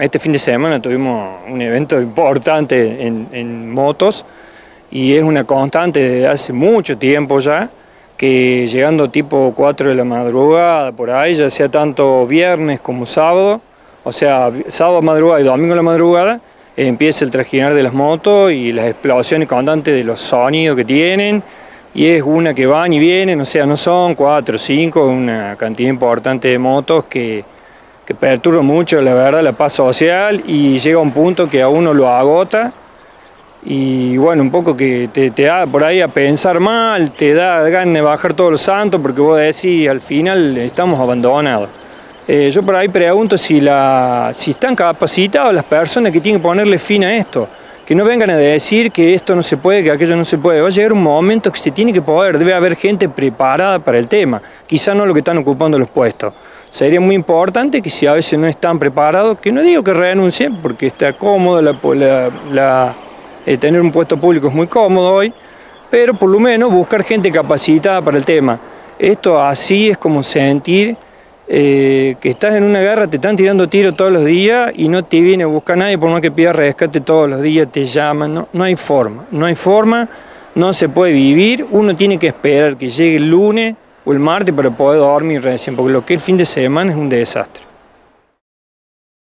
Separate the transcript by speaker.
Speaker 1: Este fin de semana tuvimos un evento importante en, motos y es una constante desde hace mucho tiempo ya, que llegando tipo 4 de la madrugada por ahí, ya sea tanto viernes como sábado, o sea, sábado madrugada y domingo la madrugada, empieza el trajinar de las motos y las explosiones constantes de los sonidos que tienen, y es una que van y vienen, o sea, no son cuatro o cinco, una cantidad importante de motos que que perturba mucho, la verdad, la paz social y llega a un punto que a uno lo agota y bueno, un poco que te, da por ahí a pensar mal, te da ganas de bajar todos los santos porque vos decís, al final estamos abandonados. Eh, yo por ahí pregunto si, la, si están capacitados las personas que tienen que ponerle fin a esto, que no vengan a decir que esto no se puede, que aquello no se puede. Va a llegar un momento que se tiene que poder, debe haber gente preparada para el tema, quizá no lo que están ocupando los puestos sería muy importante que si a veces no están preparados, que no digo que renuncien, porque está cómodo, la, eh, tener un puesto público es muy cómodo hoy, pero por lo menos buscar gente capacitada para el tema. Esto así es como sentir eh, que estás en una guerra, te están tirando tiros todos los días y no te viene a buscar nadie, por más que pidas rescate todos los días, te llaman, no, no hay forma, no hay forma, no se puede vivir, uno tiene que esperar que llegue el lunes o el martes para poder dormir recién, porque lo que el fin de semana es un desastre.